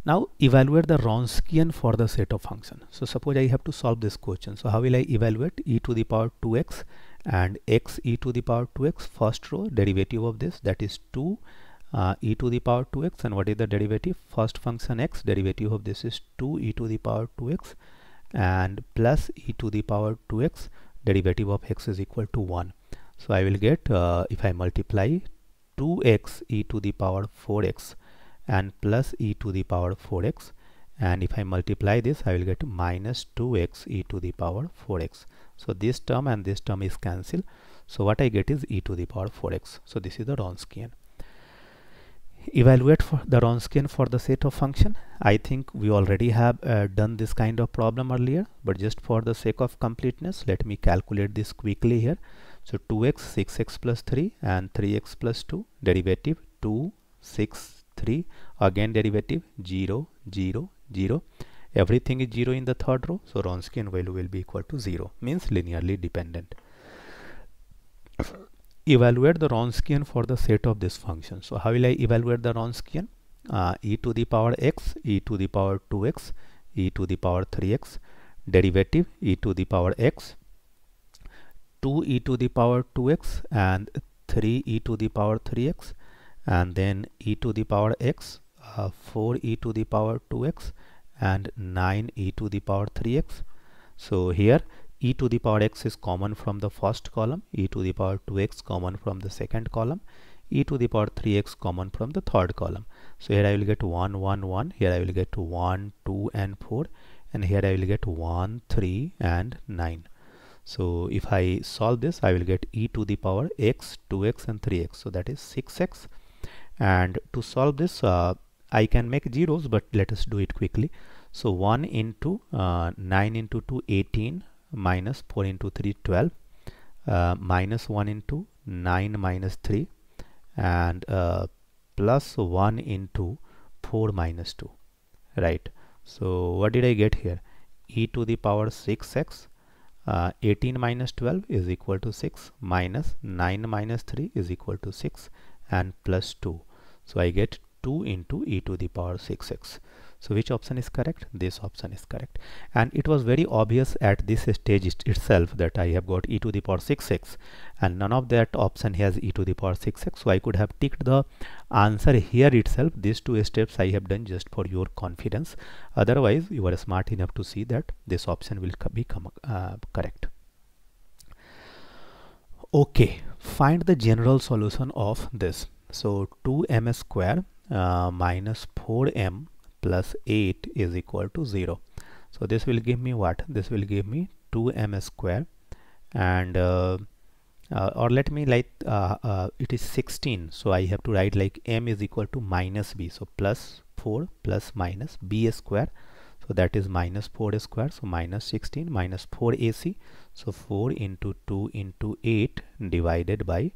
now evaluate the Wronskian for the set of function. So suppose I have to solve this question. So how will I evaluate e to the power 2x and x e to the power 2x first row derivative of this that is 2 uh, e to the power 2x and what is the derivative? First function x derivative of this is 2 e to the power 2x and plus e to the power 2x derivative of x is equal to 1 so I will get uh, if I multiply 2x e to the power 4x and plus e to the power 4x and if I multiply this I will get minus 2x e to the power 4x so this term and this term is cancelled. So what I get is e to the power 4x so this is the Wronskian evaluate for the Wronskian for the set of function. I think we already have uh, done this kind of problem earlier but just for the sake of completeness let me calculate this quickly here. So 2x 6x plus 3 and 3x plus 2 derivative 2 6 3 again derivative 0 0 0 everything is 0 in the third row so Wronskian value will be equal to 0 means linearly dependent. Evaluate the Wronskian for the set of this function. So how will I evaluate the Wronskian uh, e to the power x e to the power 2x e to the power 3x derivative e to the power x 2 e to the power 2x and 3 e to the power 3x and then e to the power x uh, 4 e to the power 2x and 9 e to the power 3x so here e to the power x is common from the first column e to the power 2x common from the second column e to the power 3x common from the third column. So here I will get 1 1 1 here I will get 1 2 and 4 and here I will get 1 3 and 9 so if I solve this I will get e to the power x 2x and 3x so that is 6x and to solve this uh, I can make zeros but let us do it quickly. So 1 into uh, 9 into 2 18 minus 4 into 3 12 uh, minus 1 into 9 minus 3 and uh, plus 1 into 4 minus 2 right? So what did I get here? E to the power 6x uh, 18 minus 12 is equal to 6 minus 9 minus 3 is equal to 6 and plus 2 so I get 2 into e to the power 6x so which option is correct? This option is correct. And it was very obvious at this stage it itself that I have got e to the power 6x and none of that option has e to the power 6x. So I could have ticked the answer here itself. These two steps I have done just for your confidence. Otherwise you are smart enough to see that this option will become uh, correct. Okay, find the general solution of this. So 2m square uh, minus 4m plus 8 is equal to 0 so this will give me what? This will give me 2m square and uh, uh, or let me like uh, uh, it is 16 so I have to write like m is equal to minus b. So plus 4 plus minus b square. So that is minus 4 square. So minus 16 minus 4 AC so 4 into 2 into 8 divided by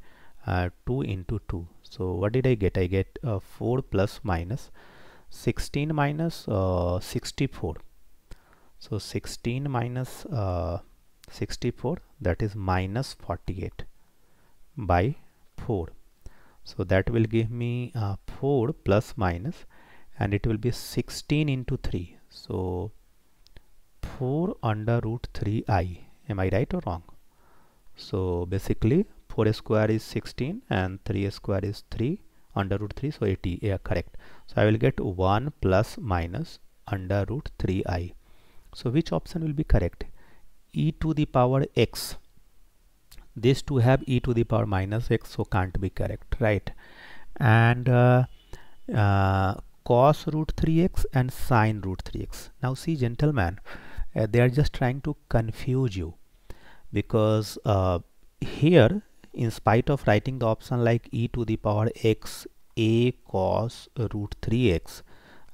uh, 2 into 2 so what did I get? I get uh, 4 plus minus 16 minus, uh, 64 so 16 minus, uh, 64 that is minus 48 by 4 so that will give me uh, 4 plus minus and it will be 16 into 3 so 4 under root 3i am I right or wrong? So basically 4 square is 16 and 3 square is 3 under root 3 so 80 yeah correct. So I will get 1 plus minus under root 3i so which option will be correct? E to the power x. These two have e to the power minus x so can't be correct right? And uh, uh, cos root 3x and sine root 3x now see gentlemen uh, they are just trying to confuse you because uh, here in spite of writing the option like e to the power x a cos root 3x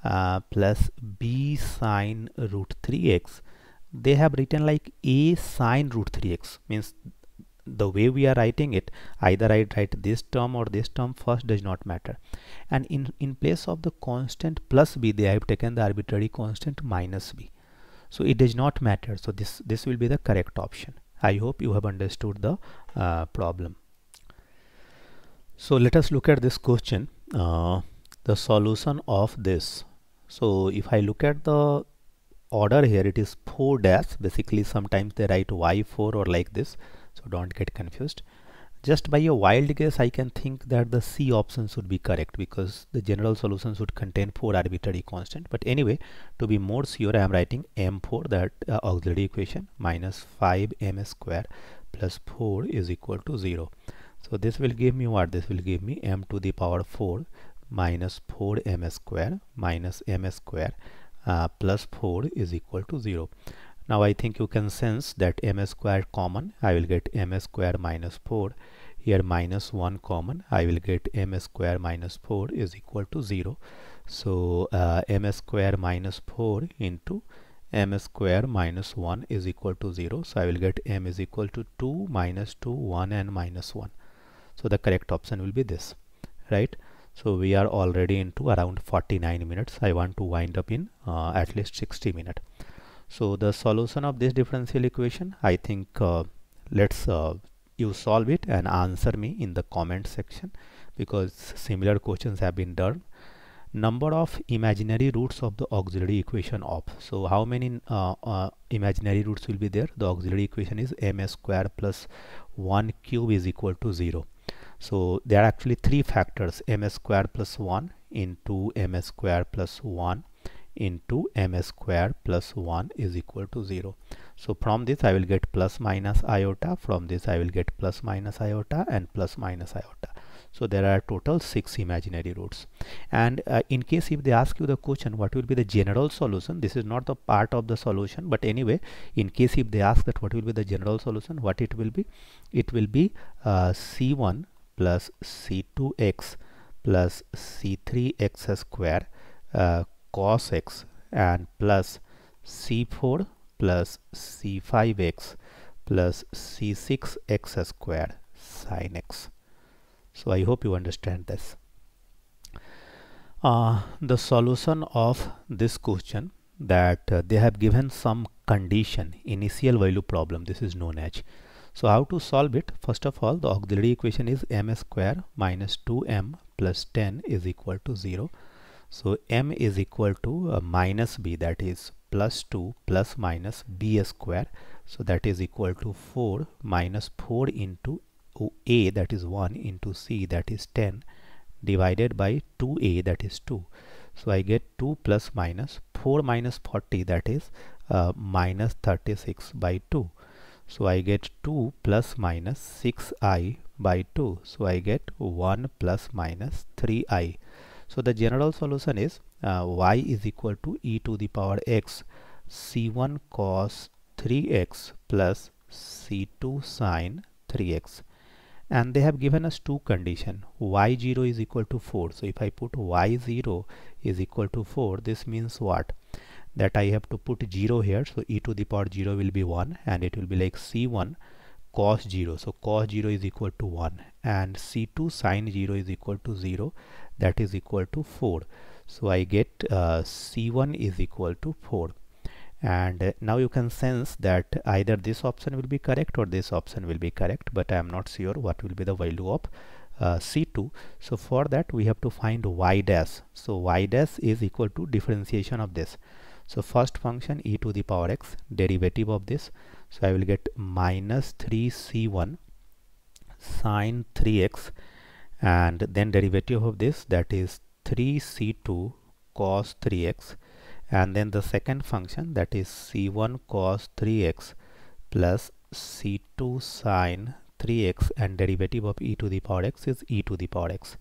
uh, plus b sine root 3x they have written like a sine root 3x means the way we are writing it either I write this term or this term first does not matter. And in in place of the constant plus b they have taken the arbitrary constant minus b. So it does not matter. So this this will be the correct option I hope you have understood the uh, problem. So let us look at this question, uh, the solution of this. So if I look at the order here, it is 4 dash. Basically, sometimes they write y4 or like this. So don't get confused. Just by a wild guess, I can think that the C option should be correct because the general solution should contain 4 arbitrary constant. But anyway, to be more sure, I am writing M4, that uh, auxiliary equation, minus 5m square plus 4 is equal to 0. So this will give me what? This will give me m to the power 4 minus 4m square minus m square uh, plus 4 is equal to 0. Now I think you can sense that m square common. I will get m square minus 4. Here minus 1 common. I will get m square minus 4 is equal to 0. So uh, m square minus 4 into m square minus 1 is equal to 0. So I will get m is equal to 2 minus 2, 1 and minus 1. So the correct option will be this, right? So we are already into around 49 minutes. I want to wind up in uh, at least 60 minutes. So the solution of this differential equation, I think uh, let's uh, you solve it and answer me in the comment section because similar questions have been done. Number of imaginary roots of the auxiliary equation of. So how many uh, uh, imaginary roots will be there? The auxiliary equation is m square plus 1 cube is equal to 0. so there are actually three factors ms square plus 1 into ms square plus 1 into ms square plus 1 is equal to 0 so from this I will get plus minus iota. From this I will get plus minus iota and plus minus iota. So there are total six imaginary roots. And uh, in case if they ask you the question what will be the general solution? This is not the part of the solution but anyway in case if they ask that what will be the general solution what it will be? It will be uh, c1 plus c2x plus c3x square uh, cos x and plus c4 plus c5x plus c6x square sine x. So I hope you understand this. Uh, the solution of this question that uh, they have given some condition initial value problem. This is known as. So how to solve it? First of all the auxiliary equation is m square minus 2m plus 10 is equal to 0 so m is equal to uh, minus b that is plus 2 plus minus b square. So that is equal to 4 minus 4 into a that is 1 into c that is 10 divided by 2a that is 2 so I get 2 plus minus 4 minus 40 that is uh, minus 36 by 2 so I get 2 plus minus 6i by 2 so I get 1 plus minus 3i so the general solution is uh, y is equal to e to the power x. C1 cos 3x plus c2 sine 3x and they have given us two condition. Y0 is equal to 4 so if I put y0 is equal to 4 this means what? That I have to put 0 here. So e to the power 0 will be 1 and it will be like c1 cos 0 so cos 0 is equal to 1 and c2 sine 0 is equal to 0 that is equal to 4 so I get uh, c1 is equal to 4 and uh, now you can sense that either this option will be correct or this option will be correct but I am not sure what will be the value of uh, C2 so for that we have to find y dash. So y dash is equal to differentiation of this. So first function e to the power x derivative of this. So I will get minus 3c1 sine 3x and then derivative of this that is 3c2 cos 3x and then the second function that is c1 cos 3x plus c2 sine 3x and derivative of e to the power x is e to the power x.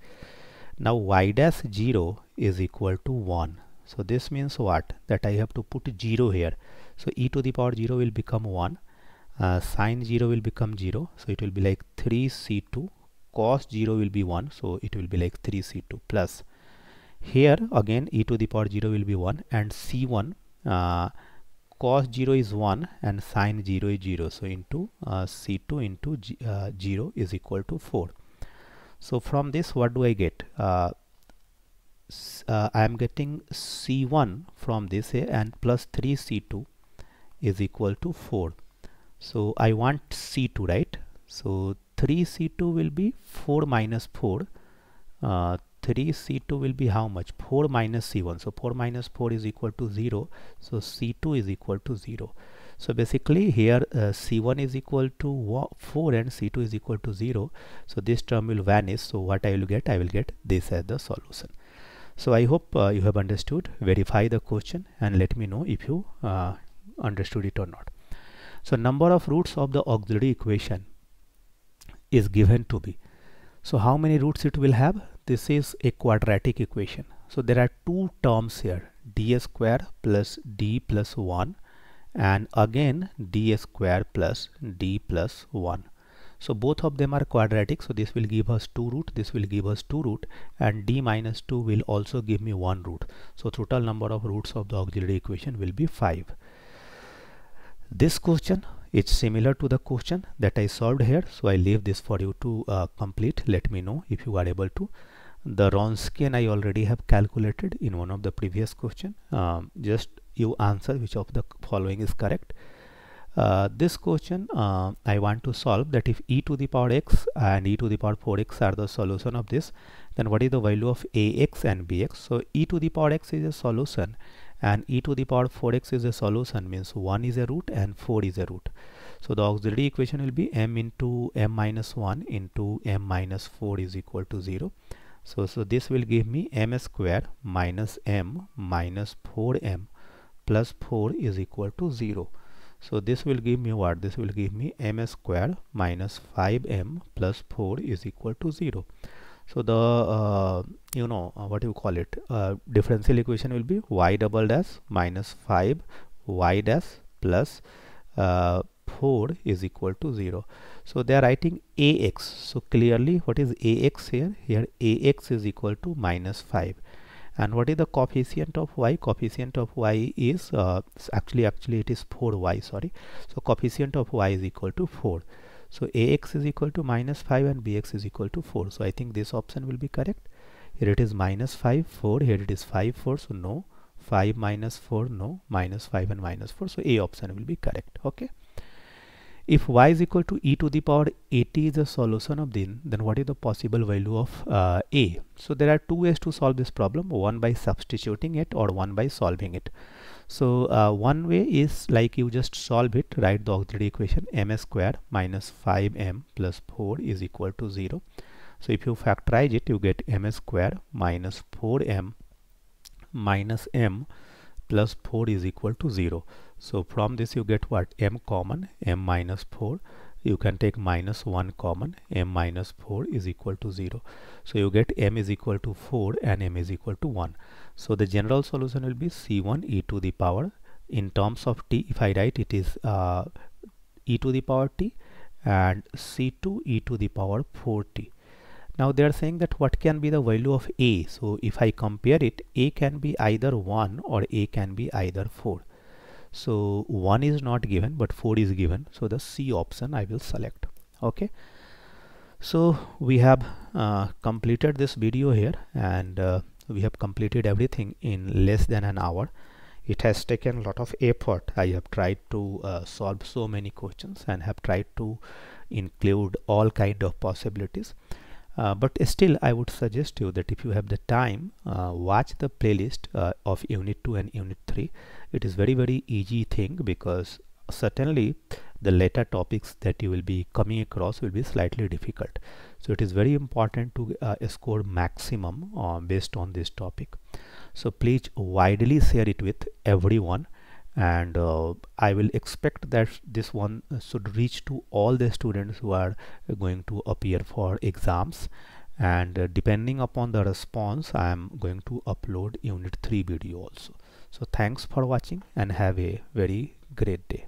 Now y dash 0 is equal to 1 so this means what? That I have to put 0 here. So e to the power 0 will become 1 uh, sine 0 will become 0 so it will be like 3c2 cos 0 will be 1 so it will be like 3c2 plus. Here again e to the power 0 will be 1 and c1 uh, cos 0 is 1 and sine 0 is 0 so into uh, c2 into G, uh, 0 is equal to 4 so from this what do I get? Uh, uh, I am getting c1 from this and plus 3 c2 is equal to 4 so I want c2 right? So 3 c2 will be 4 minus 4 uh, 3 c2 will be how much? 4 minus c1 so 4 minus 4 is equal to 0 so c2 is equal to 0 so basically here uh, c1 is equal to 4 and c2 is equal to 0 so this term will vanish. So what I will get? I will get this as the solution. So I hope uh, you have understood verify the question and let me know if you uh, understood it or not. So number of roots of the auxiliary equation is given to be. So how many roots it will have? This is a quadratic equation. So there are two terms here d square plus d plus 1 and again d square plus d plus 1 so both of them are quadratic. So this will give us 2 root this will give us 2 root and d minus 2 will also give me 1 root. So total number of roots of the auxiliary equation will be 5 this question it's similar to the question that I solved here so I leave this for you to uh, complete. Let me know if you are able to. The Wronskian I already have calculated in one of the previous question. Um, just you answer which of the following is correct. Uh, this question uh, I want to solve that if e to the power x and e to the power 4x are the solution of this then what is the value of ax and bx so e to the power x is a solution and e to the power 4x is a solution means 1 is a root and 4 is a root. So the auxiliary equation will be m into m minus 1 into m minus 4 is equal to 0 so so this will give me m square minus m minus 4m plus 4 is equal to 0 so this will give me what? This will give me m square minus 5m plus 4 is equal to 0 so the uh, you know uh, what you call it? Uh, differential equation will be y double dash minus 5 y dash plus uh, 4 is equal to 0 so they are writing ax so clearly what is ax here? Here ax is equal to minus 5 and what is the coefficient of y? Coefficient of y is uh, actually actually it is 4y sorry. So coefficient of y is equal to 4 so ax is equal to minus 5 and bx is equal to 4 so i think this option will be correct. Here it is minus 5 4 here it is 5 4 so no. 5 minus 4 no. Minus 5 and minus 4 so a option will be correct. Okay. If y is equal to e to the power 80 is a solution of then then what is the possible value of uh, a? So there are two ways to solve this problem. One by substituting it or one by solving it so uh, one way is like you just solve it write the auxiliary equation m square minus 5m plus 4 is equal to 0 so if you factorize it you get m square minus 4m minus m plus 4 is equal to 0 so from this you get what? m common m minus 4 you can take minus 1 common m minus 4 is equal to 0 so you get m is equal to 4 and m is equal to 1 so the general solution will be c1 e to the power. In terms of t if I write it is uh, e to the power t and c2 e to the power 4t now they are saying that what can be the value of a? So if I compare it a can be either 1 or a can be either 4 so 1 is not given but 4 is given. So the C option I will select. Okay? So we have uh, completed this video here and uh, we have completed everything in less than an hour. It has taken a lot of effort. I have tried to uh, solve so many questions and have tried to include all kind of possibilities. Uh, but still I would suggest you that if you have the time uh, watch the playlist uh, of unit 2 and unit 3 it is very very easy thing because certainly the later topics that you will be coming across will be slightly difficult so it is very important to uh, score maximum uh, based on this topic. So please widely share it with everyone. And uh, I will expect that this one should reach to all the students who are going to appear for exams. And uh, depending upon the response I am going to upload unit 3 video also. So thanks for watching and have a very great day